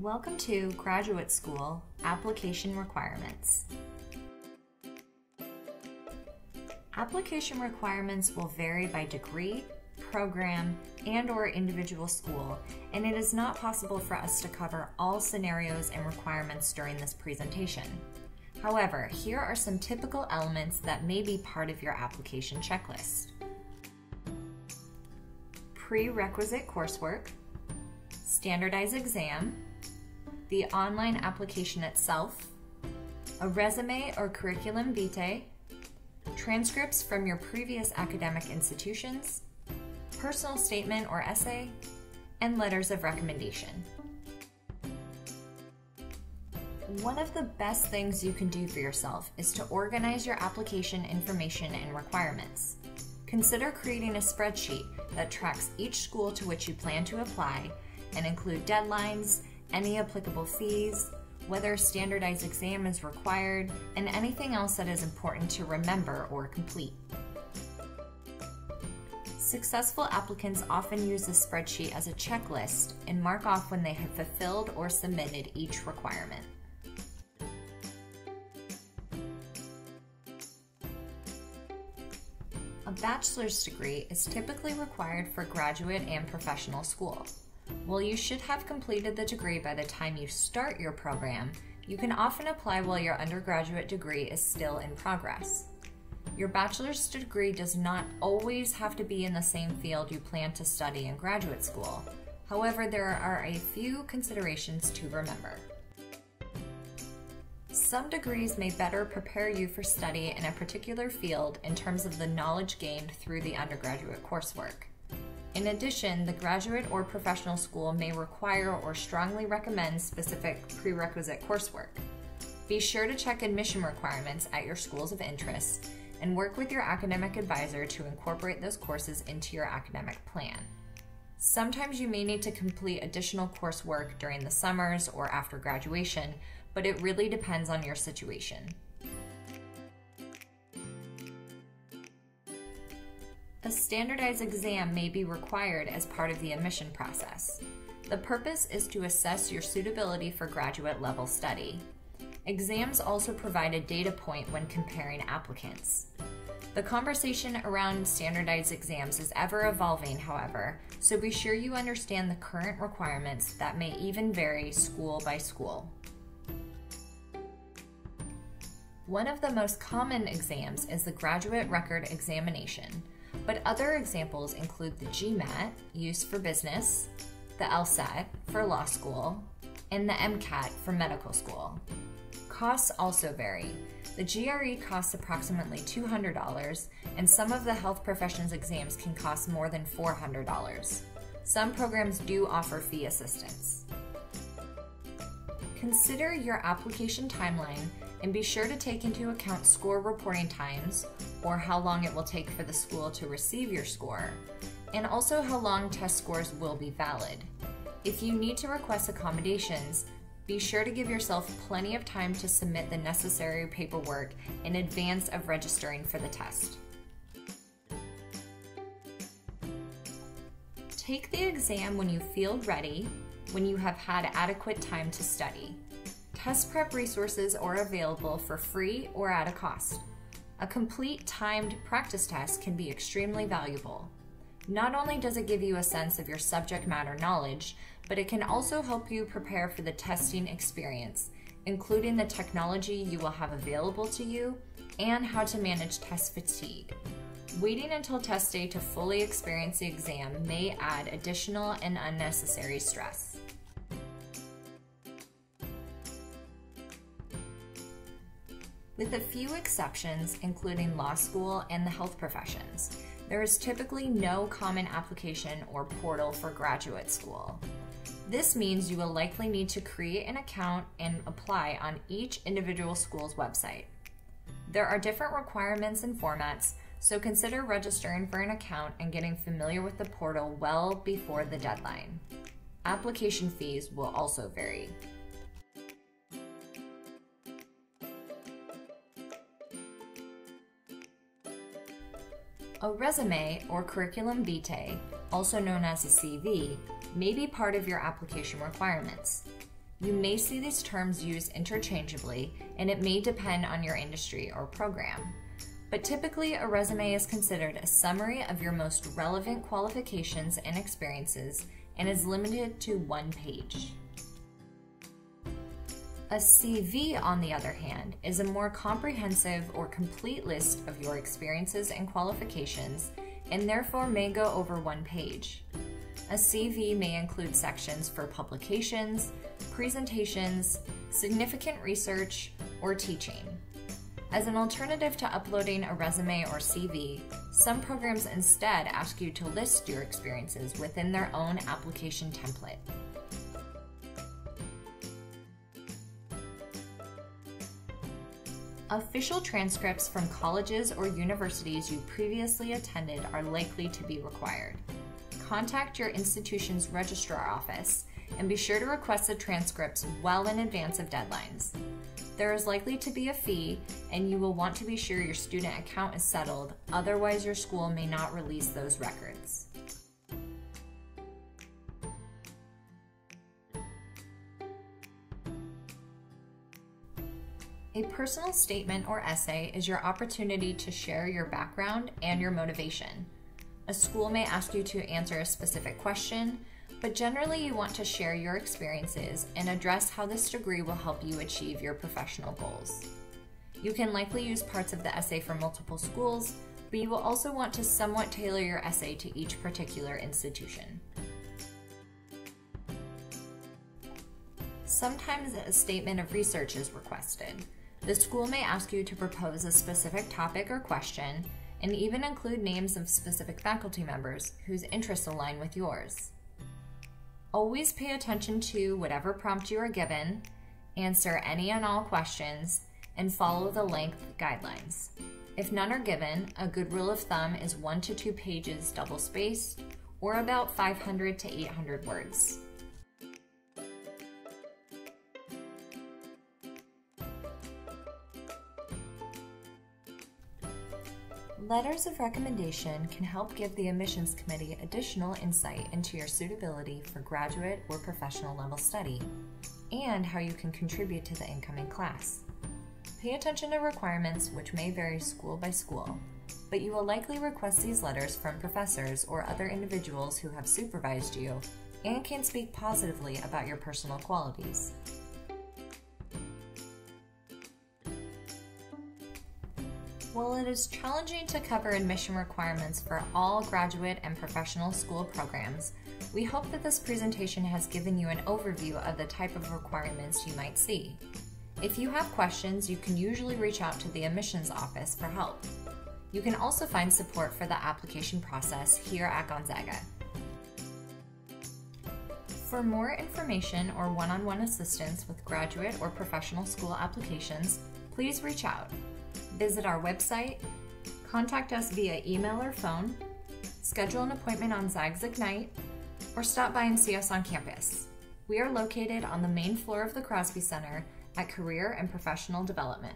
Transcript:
Welcome to Graduate School Application Requirements. Application requirements will vary by degree, program, and or individual school, and it is not possible for us to cover all scenarios and requirements during this presentation. However, here are some typical elements that may be part of your application checklist. Prerequisite coursework, standardized exam, the online application itself, a resume or curriculum vitae, transcripts from your previous academic institutions, personal statement or essay, and letters of recommendation. One of the best things you can do for yourself is to organize your application information and requirements. Consider creating a spreadsheet that tracks each school to which you plan to apply and include deadlines, any applicable fees, whether a standardized exam is required, and anything else that is important to remember or complete. Successful applicants often use a spreadsheet as a checklist and mark off when they have fulfilled or submitted each requirement. A bachelor's degree is typically required for graduate and professional school. While you should have completed the degree by the time you start your program, you can often apply while your undergraduate degree is still in progress. Your bachelor's degree does not always have to be in the same field you plan to study in graduate school. However, there are a few considerations to remember. Some degrees may better prepare you for study in a particular field in terms of the knowledge gained through the undergraduate coursework. In addition, the graduate or professional school may require or strongly recommend specific prerequisite coursework. Be sure to check admission requirements at your schools of interest and work with your academic advisor to incorporate those courses into your academic plan. Sometimes you may need to complete additional coursework during the summers or after graduation, but it really depends on your situation. A standardized exam may be required as part of the admission process. The purpose is to assess your suitability for graduate level study. Exams also provide a data point when comparing applicants. The conversation around standardized exams is ever evolving, however, so be sure you understand the current requirements that may even vary school by school. One of the most common exams is the Graduate Record Examination, but other examples include the GMAT, used for business, the LSAT for law school, and the MCAT for medical school. Costs also vary. The GRE costs approximately $200, and some of the health professions exams can cost more than $400. Some programs do offer fee assistance. Consider your application timeline and be sure to take into account score reporting times, or how long it will take for the school to receive your score, and also how long test scores will be valid. If you need to request accommodations, be sure to give yourself plenty of time to submit the necessary paperwork in advance of registering for the test. Take the exam when you feel ready, when you have had adequate time to study. Test prep resources are available for free or at a cost. A complete timed practice test can be extremely valuable. Not only does it give you a sense of your subject matter knowledge, but it can also help you prepare for the testing experience, including the technology you will have available to you and how to manage test fatigue. Waiting until test day to fully experience the exam may add additional and unnecessary stress. With a few exceptions, including law school and the health professions, there is typically no common application or portal for graduate school. This means you will likely need to create an account and apply on each individual school's website. There are different requirements and formats, so consider registering for an account and getting familiar with the portal well before the deadline. Application fees will also vary. A resume or curriculum vitae, also known as a CV, may be part of your application requirements. You may see these terms used interchangeably, and it may depend on your industry or program. But typically, a resume is considered a summary of your most relevant qualifications and experiences and is limited to one page. A CV, on the other hand, is a more comprehensive or complete list of your experiences and qualifications and therefore may go over one page. A CV may include sections for publications, presentations, significant research, or teaching. As an alternative to uploading a resume or CV, some programs instead ask you to list your experiences within their own application template. Official transcripts from colleges or universities you previously attended are likely to be required. Contact your institution's registrar office and be sure to request the transcripts well in advance of deadlines. There is likely to be a fee, and you will want to be sure your student account is settled, otherwise, your school may not release those records. A personal statement or essay is your opportunity to share your background and your motivation. A school may ask you to answer a specific question, but generally you want to share your experiences and address how this degree will help you achieve your professional goals. You can likely use parts of the essay for multiple schools, but you will also want to somewhat tailor your essay to each particular institution. Sometimes a statement of research is requested. The school may ask you to propose a specific topic or question and even include names of specific faculty members whose interests align with yours. Always pay attention to whatever prompt you are given, answer any and all questions, and follow the length guidelines. If none are given, a good rule of thumb is 1 to 2 pages double spaced, or about 500 to 800 words. Letters of recommendation can help give the admissions committee additional insight into your suitability for graduate or professional level study and how you can contribute to the incoming class. Pay attention to requirements which may vary school by school, but you will likely request these letters from professors or other individuals who have supervised you and can speak positively about your personal qualities. While it is challenging to cover admission requirements for all graduate and professional school programs, we hope that this presentation has given you an overview of the type of requirements you might see. If you have questions, you can usually reach out to the admissions office for help. You can also find support for the application process here at Gonzaga. For more information or one-on-one assistance with graduate or professional school applications, please reach out visit our website, contact us via email or phone, schedule an appointment on Zags Ignite, or stop by and see us on campus. We are located on the main floor of the Crosby Center at Career and Professional Development.